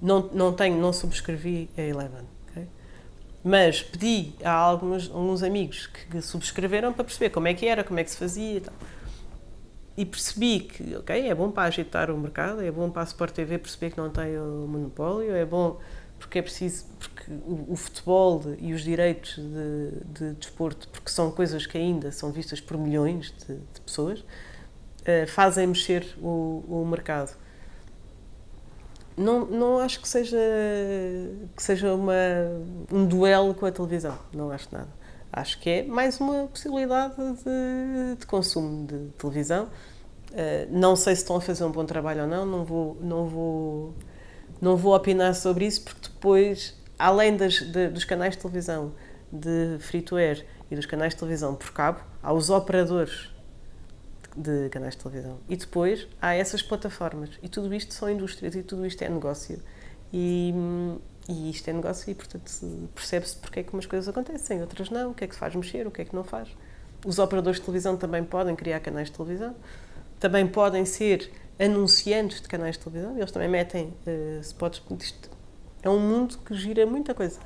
Não, não tenho, não subscrevi a Eleven. ok? Mas pedi a alguns, alguns amigos que, que subscreveram para perceber como é que era, como é que se fazia e tal. E percebi que, ok, é bom para agitar o mercado, é bom para a Sport TV perceber que não tem o monopólio, é bom porque é preciso, porque o, o futebol e os direitos de, de desporto, porque são coisas que ainda são vistas por milhões de, de pessoas, uh, fazem mexer o, o mercado não, não acho que seja, que seja uma, um duelo com a televisão, não acho nada. Acho que é mais uma possibilidade de, de consumo de televisão. Uh, não sei se estão a fazer um bom trabalho ou não, não vou, não vou, não vou opinar sobre isso, porque depois, além das, de, dos canais de televisão de free-to-air e dos canais de televisão por cabo, há os operadores de canais de televisão. E depois há essas plataformas. E tudo isto são indústrias e tudo isto é negócio. E, e isto é negócio e, portanto, percebe-se porque é que umas coisas acontecem, outras não, o que é que faz mexer, o que é que não faz. Os operadores de televisão também podem criar canais de televisão, também podem ser anunciantes de canais de televisão, eles também metem uh, spots. Isto é um mundo que gira muita coisa.